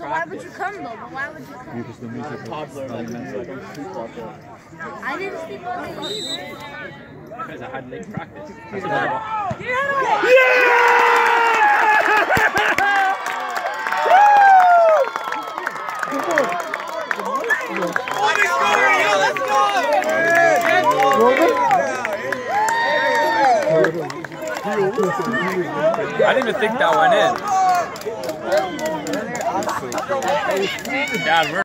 So why would you come though? But why would you come? Because the music Toddler, like, was sleep all day. I didn't sleep all day either. Because I had late practice. I didn't even think that went in. Dad, we're